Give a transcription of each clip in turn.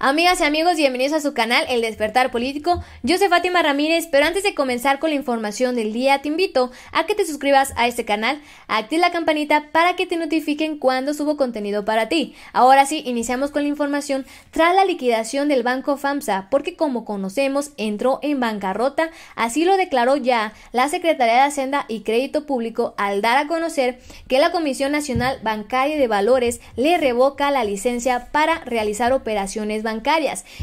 Amigas y amigos, bienvenidos a su canal El Despertar Político. Yo soy Fátima Ramírez, pero antes de comenzar con la información del día, te invito a que te suscribas a este canal, active la campanita para que te notifiquen cuando subo contenido para ti. Ahora sí, iniciamos con la información tras la liquidación del banco FAMSA, porque como conocemos, entró en bancarrota, así lo declaró ya la Secretaría de Hacienda y Crédito Público al dar a conocer que la Comisión Nacional Bancaria de Valores le revoca la licencia para realizar operaciones bancarias.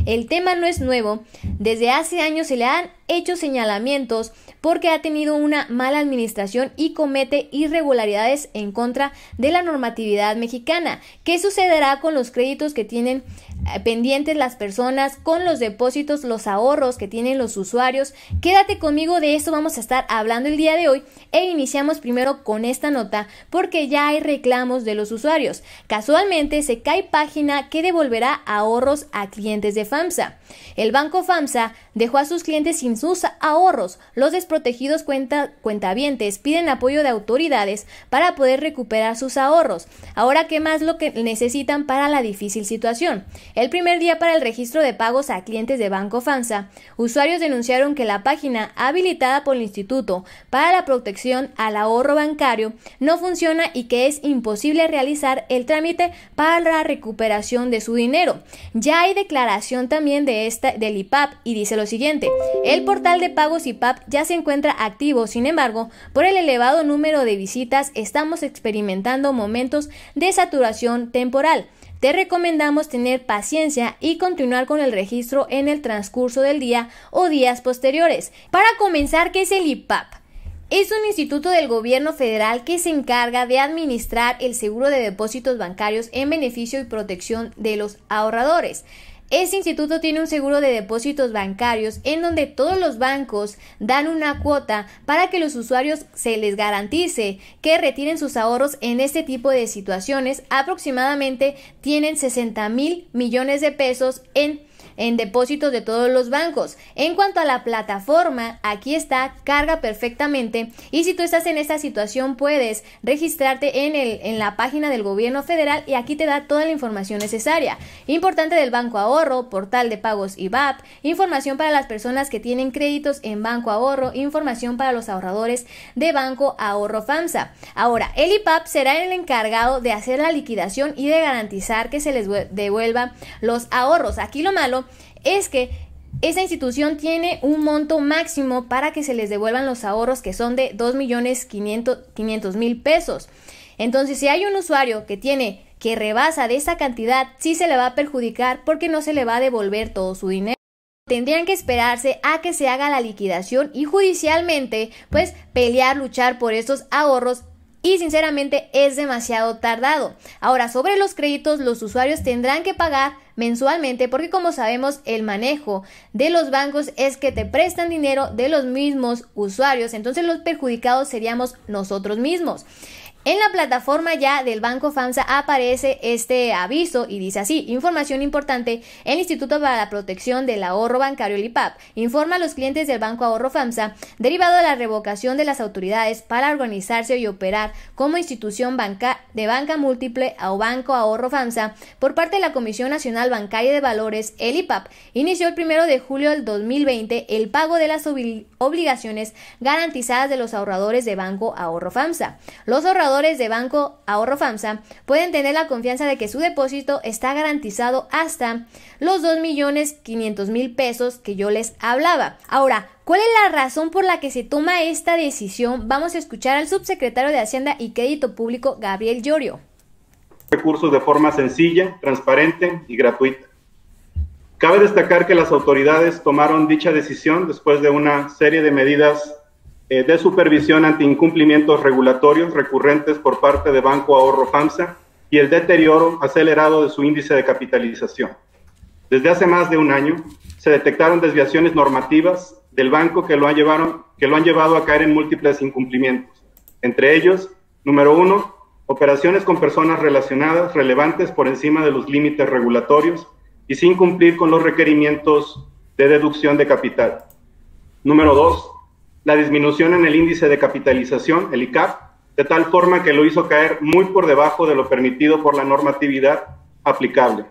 El tema no es nuevo. Desde hace años se le han hecho señalamientos porque ha tenido una mala administración y comete irregularidades en contra de la normatividad mexicana. ¿Qué sucederá con los créditos que tienen eh, pendientes las personas, con los depósitos, los ahorros que tienen los usuarios? Quédate conmigo, de esto vamos a estar hablando el día de hoy e iniciamos primero con esta nota porque ya hay reclamos de los usuarios. Casualmente se cae página que devolverá ahorros a clientes de FAMSA. El banco FAMSA dejó a sus clientes sin sus ahorros. Los desprotegidos cuenta, cuentavientes piden apoyo de autoridades para poder recuperar sus ahorros. Ahora, ¿qué más lo que necesitan para la difícil situación? El primer día para el registro de pagos a clientes de Banco FAMSA, usuarios denunciaron que la página habilitada por el Instituto para la Protección al Ahorro Bancario no funciona y que es imposible realizar el trámite para la recuperación de su dinero. Ya hay declaración también de esta del IPAP y dice lo siguiente: el portal de pagos IPAP ya se encuentra activo, sin embargo, por el elevado número de visitas estamos experimentando momentos de saturación temporal. Te recomendamos tener paciencia y continuar con el registro en el transcurso del día o días posteriores. Para comenzar, ¿qué es el IPAP? Es un instituto del gobierno federal que se encarga de administrar el seguro de depósitos bancarios en beneficio y protección de los ahorradores. Este instituto tiene un seguro de depósitos bancarios en donde todos los bancos dan una cuota para que los usuarios se les garantice que retiren sus ahorros en este tipo de situaciones. Aproximadamente tienen 60 mil millones de pesos en en depósitos de todos los bancos. En cuanto a la plataforma, aquí está, carga perfectamente y si tú estás en esta situación puedes registrarte en, el, en la página del gobierno federal y aquí te da toda la información necesaria. Importante del Banco Ahorro, portal de pagos IBAP, información para las personas que tienen créditos en Banco Ahorro, información para los ahorradores de Banco Ahorro FAMSA. Ahora, el IPAP será el encargado de hacer la liquidación y de garantizar que se les devuelvan los ahorros. Aquí lo malo es que esa institución tiene un monto máximo para que se les devuelvan los ahorros que son de 2.500.000 pesos. Entonces, si hay un usuario que tiene que rebasa de esa cantidad, sí se le va a perjudicar porque no se le va a devolver todo su dinero. Tendrían que esperarse a que se haga la liquidación y judicialmente, pues pelear, luchar por esos ahorros y sinceramente es demasiado tardado. Ahora, sobre los créditos, los usuarios tendrán que pagar mensualmente porque como sabemos el manejo de los bancos es que te prestan dinero de los mismos usuarios, entonces los perjudicados seríamos nosotros mismos. En la plataforma ya del Banco FAMSA aparece este aviso y dice así, información importante, el Instituto para la Protección del Ahorro Bancario, el IPAP, informa a los clientes del Banco Ahorro FAMSA, derivado de la revocación de las autoridades para organizarse y operar como institución banca de banca múltiple o Banco Ahorro FAMSA por parte de la Comisión Nacional Bancaria de Valores, el IPAP, inició el primero de julio del 2020 el pago de las obligaciones garantizadas de los ahorradores de Banco Ahorro FAMSA. Los ahorradores de Banco Ahorro FAMSA pueden tener la confianza de que su depósito está garantizado hasta los 2.500.000 pesos que yo les hablaba. Ahora, ¿Cuál es la razón por la que se toma esta decisión? Vamos a escuchar al subsecretario de Hacienda y Crédito Público, Gabriel Llorio. Recursos de forma sencilla, transparente y gratuita. Cabe destacar que las autoridades tomaron dicha decisión después de una serie de medidas eh, de supervisión ante incumplimientos regulatorios recurrentes por parte de Banco Ahorro FAMSA y el deterioro acelerado de su índice de capitalización. Desde hace más de un año se detectaron desviaciones normativas del banco que lo, han llevado, que lo han llevado a caer en múltiples incumplimientos. Entre ellos, número uno, operaciones con personas relacionadas relevantes por encima de los límites regulatorios y sin cumplir con los requerimientos de deducción de capital. Número dos, la disminución en el índice de capitalización, el ICAP, de tal forma que lo hizo caer muy por debajo de lo permitido por la normatividad aplicable.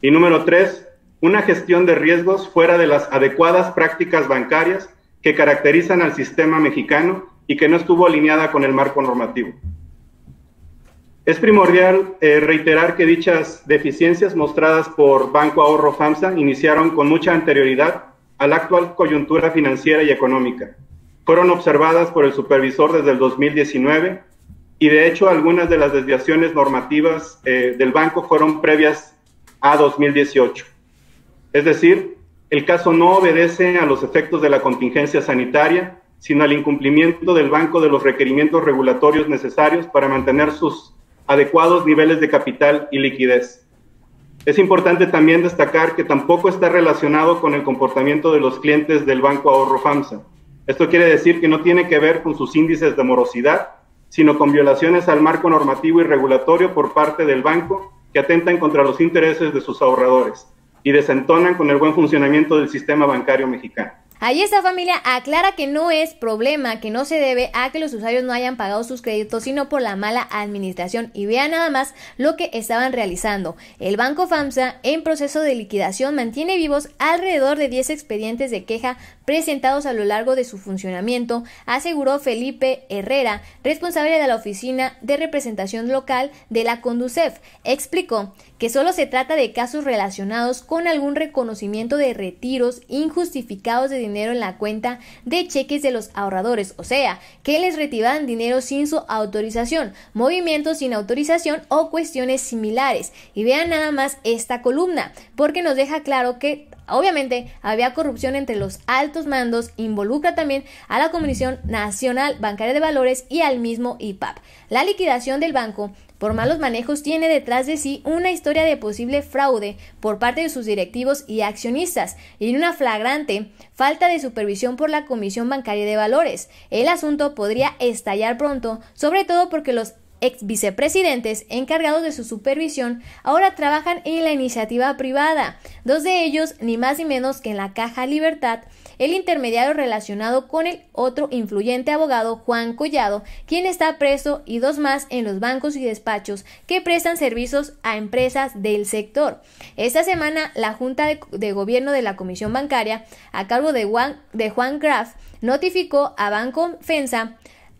Y número tres, una gestión de riesgos fuera de las adecuadas prácticas bancarias que caracterizan al sistema mexicano y que no estuvo alineada con el marco normativo. Es primordial eh, reiterar que dichas deficiencias mostradas por Banco Ahorro FAMSA iniciaron con mucha anterioridad a la actual coyuntura financiera y económica. Fueron observadas por el supervisor desde el 2019 y de hecho algunas de las desviaciones normativas eh, del banco fueron previas a 2018. Es decir, el caso no obedece a los efectos de la contingencia sanitaria, sino al incumplimiento del banco de los requerimientos regulatorios necesarios para mantener sus adecuados niveles de capital y liquidez. Es importante también destacar que tampoco está relacionado con el comportamiento de los clientes del Banco Ahorro FAMSA. Esto quiere decir que no tiene que ver con sus índices de morosidad, sino con violaciones al marco normativo y regulatorio por parte del banco que atentan contra los intereses de sus ahorradores y desentonan con el buen funcionamiento del sistema bancario mexicano. Ahí esta familia aclara que no es problema, que no se debe a que los usuarios no hayan pagado sus créditos, sino por la mala administración. Y vean nada más lo que estaban realizando. El Banco FAMSA, en proceso de liquidación, mantiene vivos alrededor de 10 expedientes de queja presentados a lo largo de su funcionamiento, aseguró Felipe Herrera, responsable de la Oficina de Representación Local de la Conducef. Explicó que solo se trata de casos relacionados con algún reconocimiento de retiros injustificados de dinero en la cuenta de cheques de los ahorradores, o sea, que les retiraban dinero sin su autorización, movimientos sin autorización o cuestiones similares. Y vean nada más esta columna, porque nos deja claro que Obviamente había corrupción entre los altos mandos, involucra también a la Comisión Nacional Bancaria de Valores y al mismo IPAP. La liquidación del banco por malos manejos tiene detrás de sí una historia de posible fraude por parte de sus directivos y accionistas y una flagrante falta de supervisión por la Comisión Bancaria de Valores. El asunto podría estallar pronto, sobre todo porque los ex vicepresidentes encargados de su supervisión ahora trabajan en la iniciativa privada, dos de ellos ni más ni menos que en la Caja Libertad, el intermediario relacionado con el otro influyente abogado Juan Collado, quien está preso, y dos más en los bancos y despachos que prestan servicios a empresas del sector. Esta semana, la Junta de, Gobierno de la Comisión Bancaria, a cargo de Juan, de Juan Graf, notificó a Banco Fensa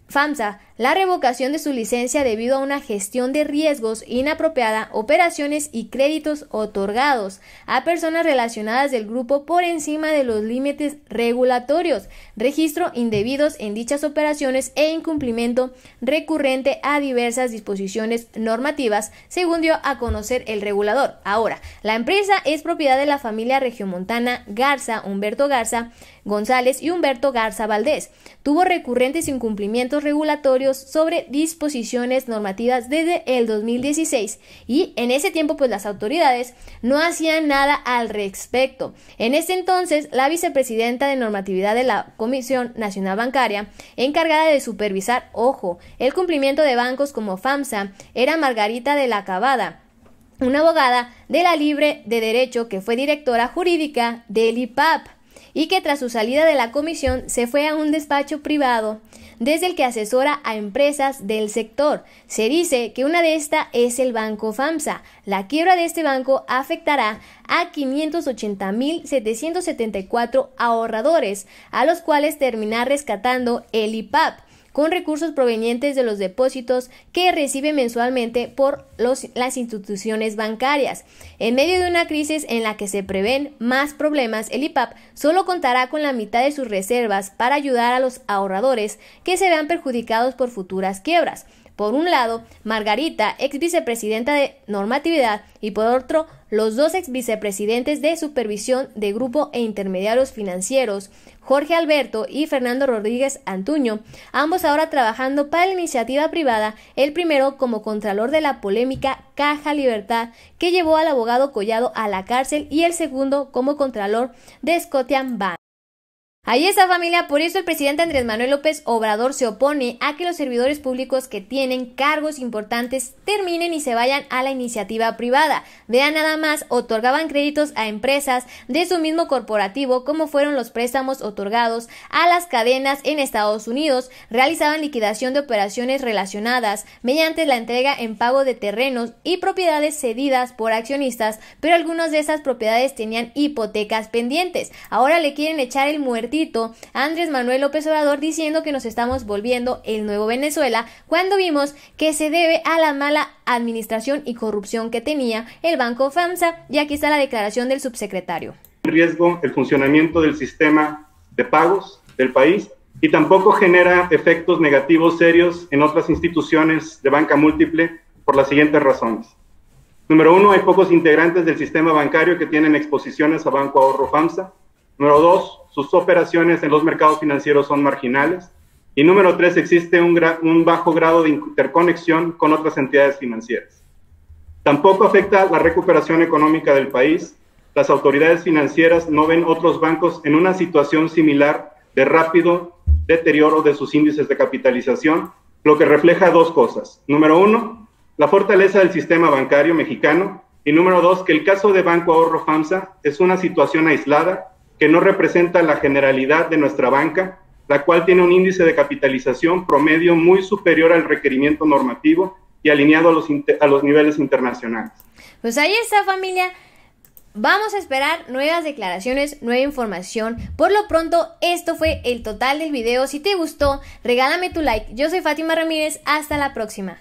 FAMSA la revocación de su licencia debido a una gestión de riesgos inapropiada, operaciones y créditos otorgados a personas relacionadas del grupo por encima de los límites regulatorios, registro indebidos en dichas operaciones e incumplimiento recurrente a diversas disposiciones normativas, según dio a conocer el regulador. Ahora, la empresa es propiedad de la familia regiomontana Garza, Humberto Garza González y Humberto Garza Valdés. Tuvo recurrentes incumplimientos regulatorios sobre disposiciones normativas desde el 2016 y en ese tiempo pues las autoridades no hacían nada al respecto. En ese entonces la vicepresidenta de normatividad de la Comisión Nacional Bancaria encargada de supervisar, ojo, el cumplimiento de bancos como FAMSA era Margarita de la Cabada una abogada de la Libre de Derecho que fue directora jurídica del IPAP y que tras su salida de la comisión se fue a un despacho privado desde el que asesora a empresas del sector. Se dice que una de estas es el Banco FAMSA. La quiebra de este banco afectará a 580.774 ahorradores, a los cuales terminará rescatando el IPAP con recursos provenientes de los depósitos que recibe mensualmente por las instituciones bancarias. En medio de una crisis en la que se prevén más problemas, el IPAP solo contará con la mitad de sus reservas para ayudar a los ahorradores que se vean perjudicados por futuras quiebras. Por un lado, Margarita, ex vicepresidenta de normatividad, y por otro, los dos ex vicepresidentes de supervisión de grupo e intermediarios financieros, Jorge Alberto y Fernando Rodríguez Antuño, ambos ahora trabajando para la iniciativa privada, el primero como contralor de la polémica Caja Libertad, que llevó al abogado Collado a la cárcel, y el segundo como contralor de Scotian Bank. Ahí está familia, por eso el presidente Andrés Manuel López Obrador se opone a que los servidores públicos que tienen cargos importantes terminen y se vayan a la iniciativa privada. Vean nada más, otorgaban créditos a empresas de su mismo corporativo como fueron los préstamos otorgados a las cadenas en Estados Unidos, realizaban liquidación de operaciones relacionadas mediante la entrega en pago de terrenos y propiedades cedidas por accionistas, pero algunas de esas propiedades tenían hipotecas pendientes. Ahora le quieren echar el muertito Andrés Manuel López Obrador diciendo que nos estamos volviendo el nuevo Venezuela cuando vimos que se debe a la mala administración y corrupción que tenía el Banco FAMSA y aquí está la declaración del subsecretario. Riesgo el funcionamiento del sistema de pagos del país y tampoco genera efectos negativos serios en otras instituciones de banca múltiple por las siguientes razones. Número uno, hay pocos integrantes del sistema bancario que tienen exposiciones a Banco Ahorro FAMSA. Número dos, sus operaciones en los mercados financieros son marginales. Y número tres, existe un, bajo grado de interconexión con otras entidades financieras. Tampoco afecta la recuperación económica del país. Las autoridades financieras no ven otros bancos en una situación similar de rápido deterioro de sus índices de capitalización, lo que refleja dos cosas. Número uno, la fortaleza del sistema bancario mexicano. Y número dos, que el caso de Banco Ahorro FAMSA es una situación aislada que no representa la generalidad de nuestra banca, la cual tiene un índice de capitalización promedio muy superior al requerimiento normativo y alineado a los, a los niveles internacionales. Pues ahí está familia. Vamos a esperar nuevas declaraciones, nueva información. Por lo pronto, esto fue el total del video. Si te gustó, regálame tu like. Yo soy Fátima Ramírez. Hasta la próxima.